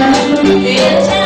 Yeah.